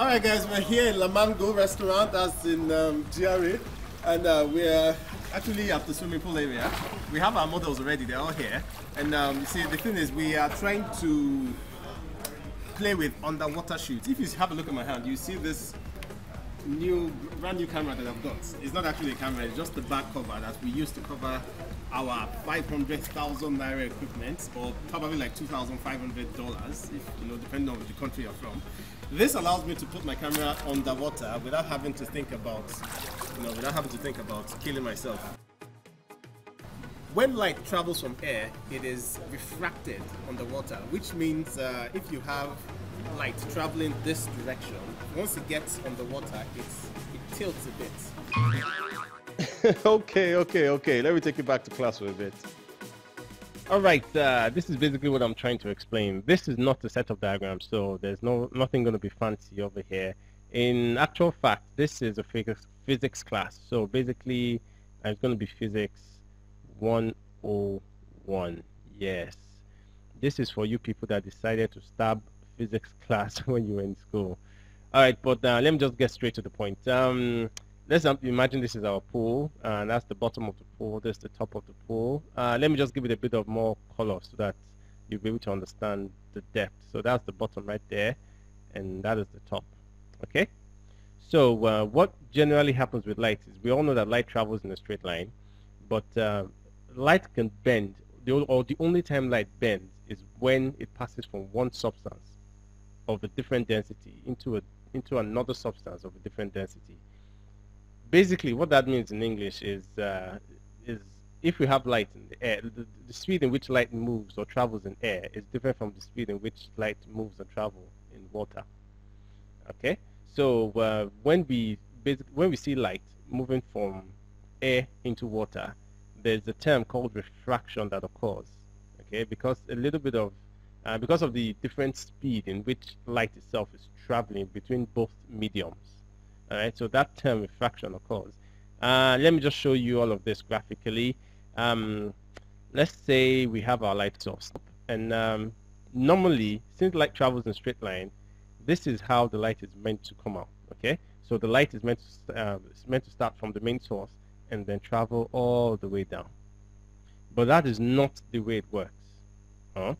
All right, guys, we're here in La Mango restaurant. That's in um, and uh, we're actually at the swimming pool area. We have our models already; they're all here. And um, you see, the thing is, we are trying to play with underwater shoots. If you have a look at my hand, you see this new, brand new camera that I've got. It's not actually a camera; it's just the back cover that we use to cover our 500,000 naira equipment, or probably like 2,500 dollars, if you know, depending on the country you're from. This allows me to put my camera underwater without having to think about, you know, without having to think about killing myself. When light travels from air, it is refracted underwater, which means uh, if you have light traveling this direction, once it gets underwater, it's, it tilts a bit. okay, okay, okay. Let me take you back to class for a bit. All right, uh, this is basically what I'm trying to explain. This is not a setup diagram, so there's no nothing going to be fancy over here. In actual fact, this is a physics, physics class. So basically, it's going to be physics 101. Yes. This is for you people that decided to stab physics class when you were in school. All right, but uh, let me just get straight to the point. Um, let's imagine this is our pool and that's the bottom of the pool this is the top of the pool. Uh, let me just give it a bit of more color so that you'll be able to understand the depth. So that's the bottom right there and that is the top okay? So uh, what generally happens with light is we all know that light travels in a straight line but uh, light can bend. The, or the only time light bends is when it passes from one substance of a different density into a into another substance of a different density basically what that means in English is uh, is if we have light in the air, the, the, speed in which light moves or travels in air is different from the speed in which light moves and travels in water. Okay, so uh, when we when we see light moving from air into water, there's a term called refraction that occurs. Okay, because a little bit of uh, because of the different speed in which light itself is traveling between both mediums all right so that term refraction occurs. Uh, let me just show you all of this graphically. Um, let's say we have our light source. And um, normally since light travels in straight line this is how the light is meant to come out okay? So the light is meant to, uh, meant to start from the main source and then travel all the way down. But that is not the way it works huh?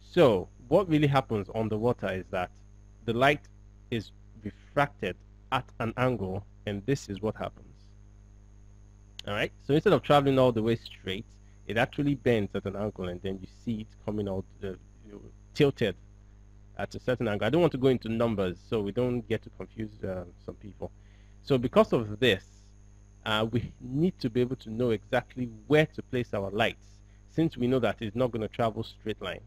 so what really happens on the water is that the light is refracted at an angle and this is what happens. All right so instead of traveling all the way straight it actually bends at an angle and then you see it coming out uh, tilted at a certain angle. I don't want to go into numbers so we don't get to confuse uh, some people. So because of this uh, we need to be able to know exactly where to place our lights since we know that it's not going to travel straight line.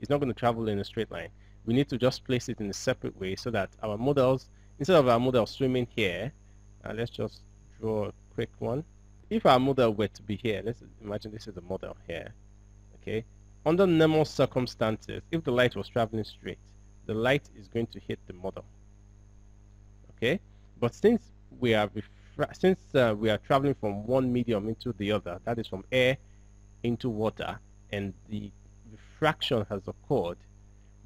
It's not going to travel in a straight line. We need to just place it in a separate way so that our models instead of our model swimming here, uh, let's just draw a quick one. If our model were to be here, let's imagine this is a model here, okay? Under normal circumstances, if the light was traveling straight, the light is going to hit the model, okay? But since we are since uh, we are traveling from one medium into the other, that is from air into water, and the refraction has occurred,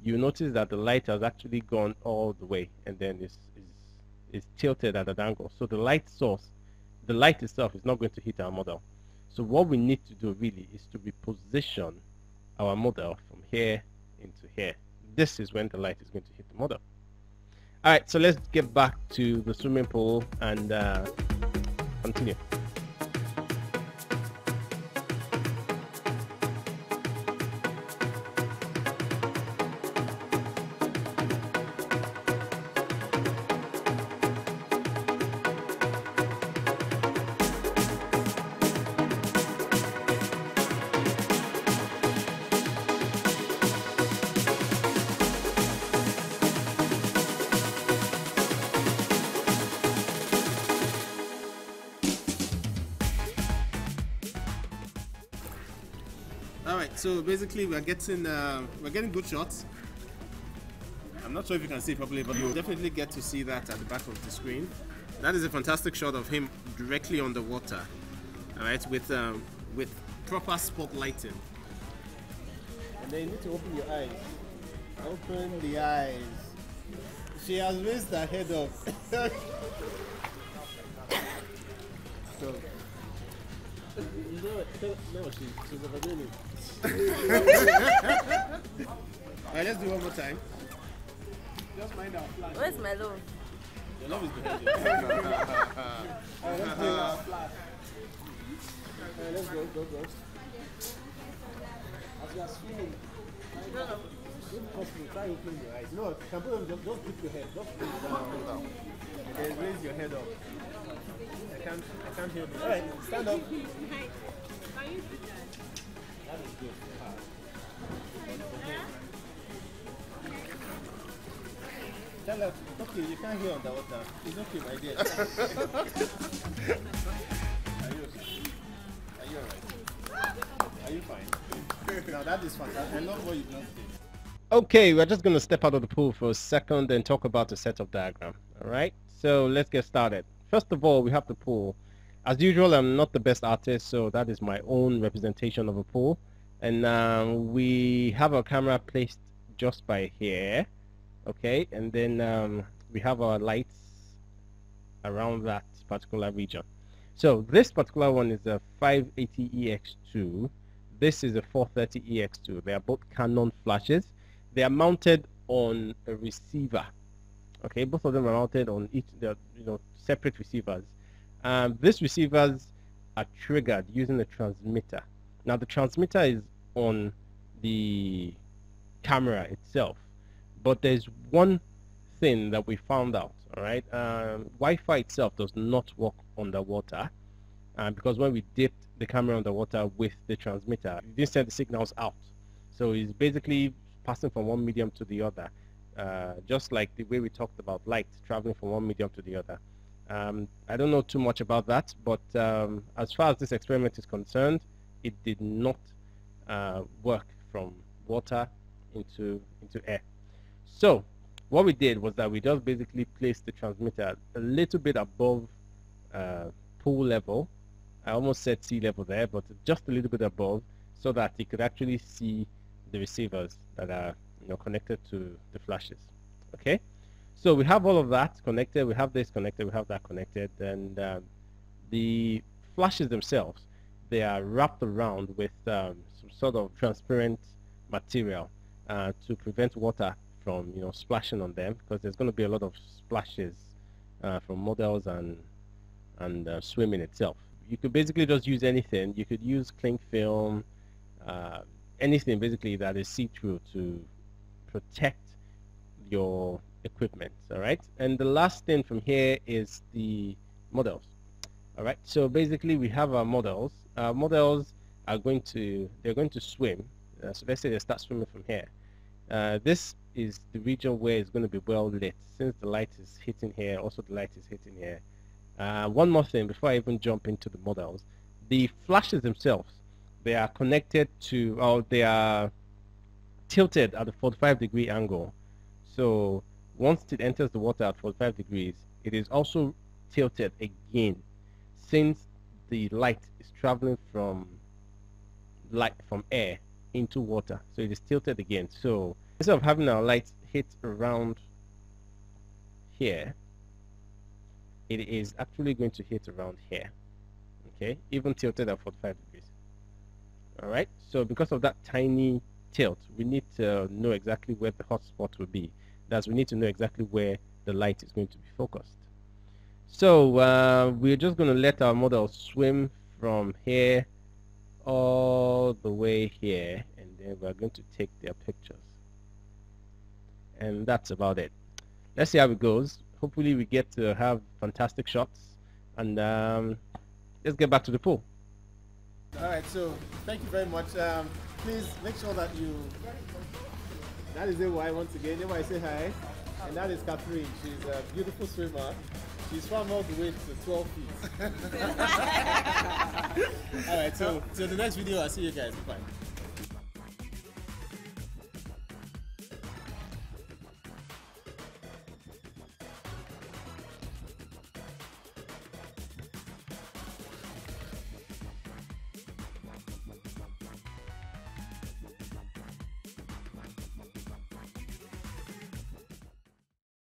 you notice that the light has actually gone all the way and then it's, is tilted at an angle. So the light source, the light itself is not going to hit our model. So what we need to do really is to reposition our model from here into here. This is when the light is going to hit the model. All right, so let's get back to the swimming pool and uh, continue. All right, so basically we're getting uh, we're getting good shots. I'm not sure if you can see properly, but you'll definitely get to see that at the back of the screen. That is a fantastic shot of him directly on the water. All right, with um, with proper spotlighting. And then you need to open your eyes. Open the eyes. She has raised her head up. so, You know, no, she, she's overdoing it. Alright, let's do one more time. Just mind our flag. Where's my love? Your love is behind you. Alright, let's do Alright, let's go, go, go. As you are swimming, No, no. if possible, try opening your eyes. No, you can put them, just, just put your head, just put it down. Okay, raise your head up. I can't, I can't hear you. Alright, stand up. That is good. Tell her, okay, you can't hear underwater. It's okay, my dear. are you okay? Are you alright? Are you fine? now that is fantastic. I love what you just did. Okay, we're just going to step out of the pool for a second and talk about the setup diagram. All right, so let's get started. First of all, we have the pool. As usual, I'm not the best artist, so that is my own representation of a pool. And um, we have our camera placed just by here. Okay, and then um, we have our lights around that particular region. So this particular one is a 580EX2. This is a 430EX2. They are both Canon flashes. They are mounted on a receiver. Okay, both of them are mounted on each, they're, you know, separate receivers. Um, these receivers are triggered using the transmitter. Now the transmitter is on the camera itself, but there's one thing that we found out. All right, um, Wi-Fi itself does not work underwater uh, because when we dipped the camera underwater with the transmitter, it didn't send the signals out. So it's basically passing from one medium to the other, uh, just like the way we talked about light traveling from one medium to the other. Um, I don't know too much about that, but um, as far as this experiment is concerned, it did not uh, work from water into into air. So what we did was that we just basically placed the transmitter a little bit above uh, pool level. I almost said sea level there, but just a little bit above, so that you could actually see the receivers that are you know connected to the flashes. Okay, so we have all of that connected. We have this connected. We have that connected, and um, the flashes themselves they are wrapped around with um, some sort of transparent material uh, to prevent water from you know splashing on them because there's going to be a lot of splashes uh, from models and and uh, swimming itself. You could basically just use anything. You could use cling film, uh, anything basically that is see-through to protect your equipment. All right. And the last thing from here is the models. All right. So basically, we have our models. Our models are going to they're going to swim. Uh, so let's say they start swimming from here. Uh, this is the region where it's going to be well lit since the light is hitting here also the light is hitting here uh, one more thing before I even jump into the models the flashes themselves they are connected to or they are tilted at a 45 degree angle. So once it enters the water at 45 degrees it is also tilted again. Since the light is traveling from light from air into water so it is tilted again. So instead of having our light hit around here it is actually going to hit around here okay? Even tilted at 45 degrees. All right? So because of that tiny tilt we need to know exactly where the hot spot will be. That's we need to know exactly where the light is going to be focused. So uh, we're just going to let our model swim from here all the way here and then we're going to take their pictures. And that's about it. Let's see how it goes. Hopefully we get to have fantastic shots and um, let's get back to the pool. All right, so thank you very much. Um, please make sure that you. That is AY once again. AY say hi. And that is Catherine. She's a beautiful swimmer. She's swam all the way to 12 feet. all right, so, so the next video, I'll see you guys. Bye.